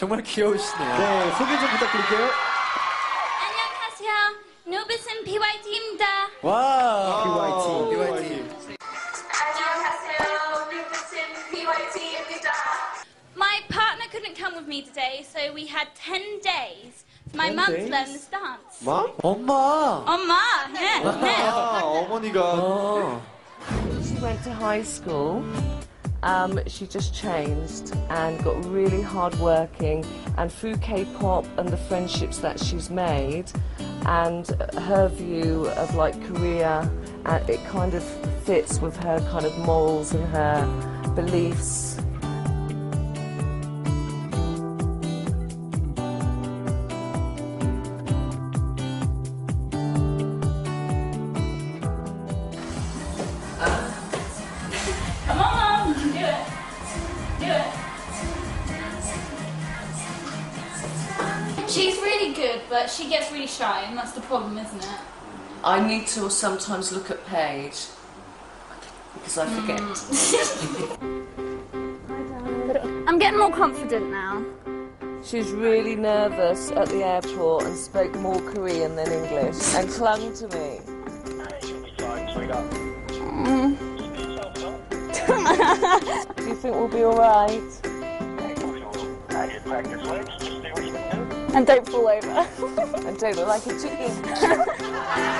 정말 귀여우시네요. 네, 소개 좀 부탁드릴게요. 안녕하세요. 노비슨 PYT입니다. 와. PYT. PYT. 안녕하세요. 노비슨 PYT입니다. My partner couldn't come with me today, so we had 10 days for my 10 mum days? to learn this dance. 마? 엄마. 엄마, 네, 네. 아, 어머니가 어. She went to high school. Um, she just changed and got really hardworking. And through K-pop and the friendships that she's made, and her view of like Korea, uh, it kind of fits with her kind of morals and her beliefs. She's really good, but she gets really shy, and that's the problem, isn't it? I need to sometimes look at Paige because I forget. Hmm. I'm getting more confident now. She was really nervous at the airport and spoke more Korean than English and clung to me. Do you think we'll be alright? And don't fall over. And don't look like a chicken.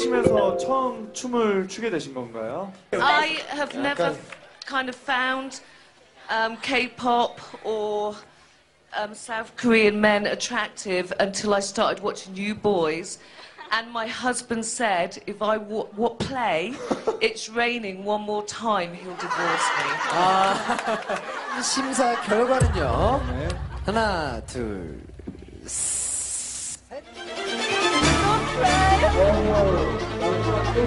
하시면서 처음 춤을 추게 되신 건가요? I have never kind of found um, K-pop or um, South Korean men attractive until I started watching You Boys. And my husband said, if I w- w- play It's Raining one more time, he'll divorce me. 아, 심사 결과는요. 네. 하나, 둘, 셋. She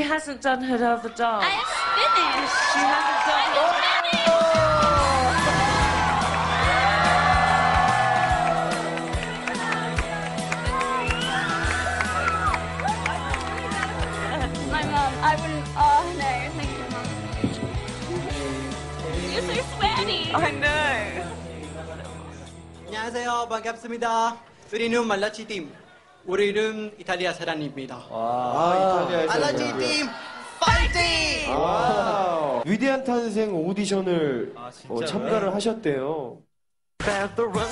hasn't done her other dance. I am finished. She hasn't I know. 안녕하세요. 반갑습니다. 우리는 말라치 팀. 우리는 이탈리아 사람입니다. 아, 이탈리아에서. 말라치 팀 파이팅! 와우. 위대한 탄생 오디션을 아, 어? 참가를 하셨대요. Better run,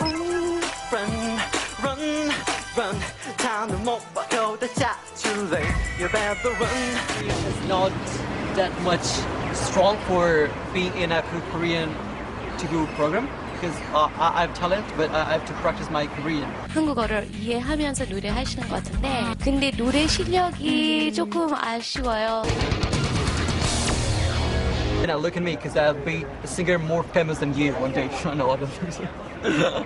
run, run, run, run. 다음은 못 봐도 다 too late. You better run. It's not that much strong for being in a Korean to program because uh, I I have talent, but I I have to practice my Korean. 한국어를 이해하면서 노래하시는 것 같은데 근데 노래 실력이 조금 아쉬워요. And now look at me because I'll be a singer more famous than you one day. I know what I'm 내가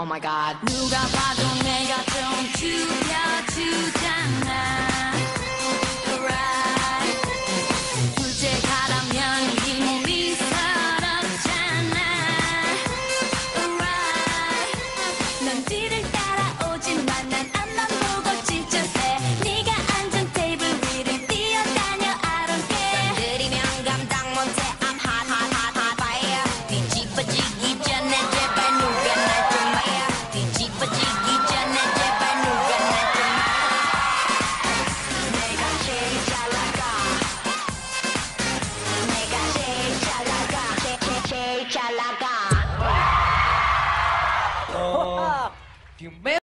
Oh my god. 누가 봐도 내가 좀 죽여주잖아. beijo.